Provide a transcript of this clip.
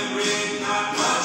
will bring not